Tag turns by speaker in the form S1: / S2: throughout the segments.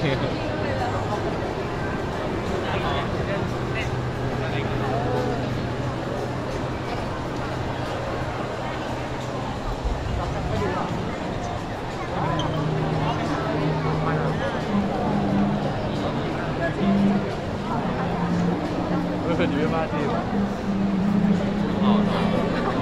S1: 会 不会被骂的？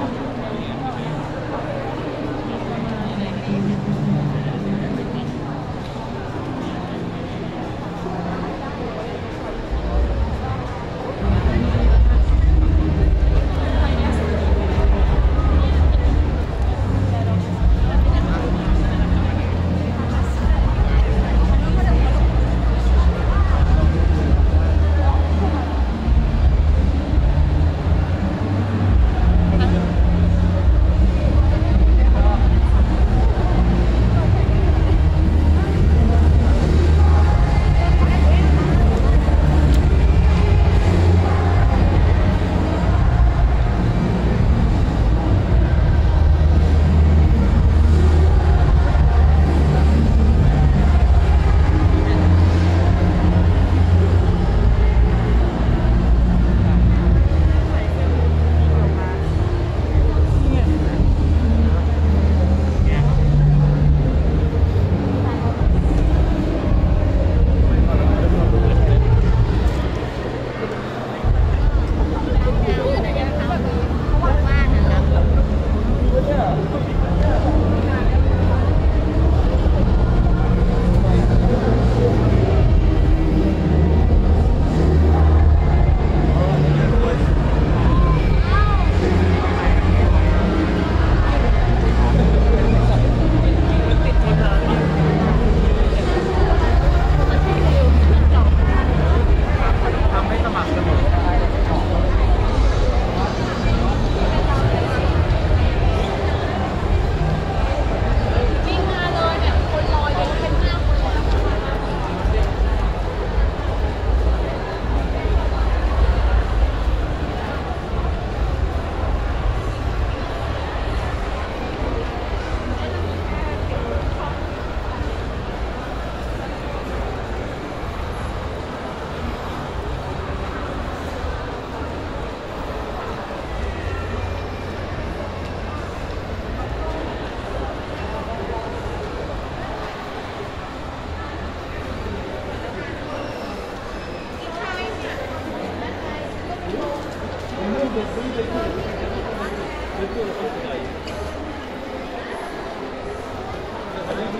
S1: Thank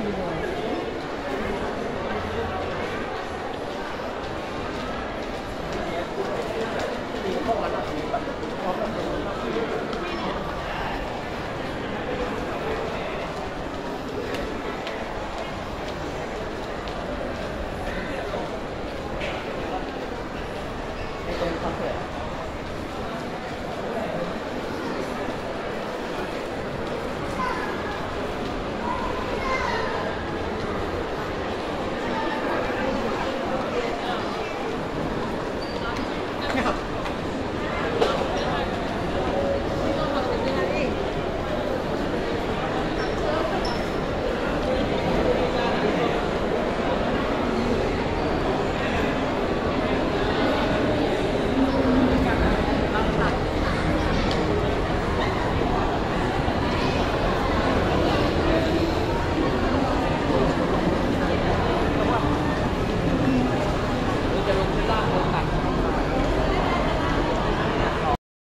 S1: you.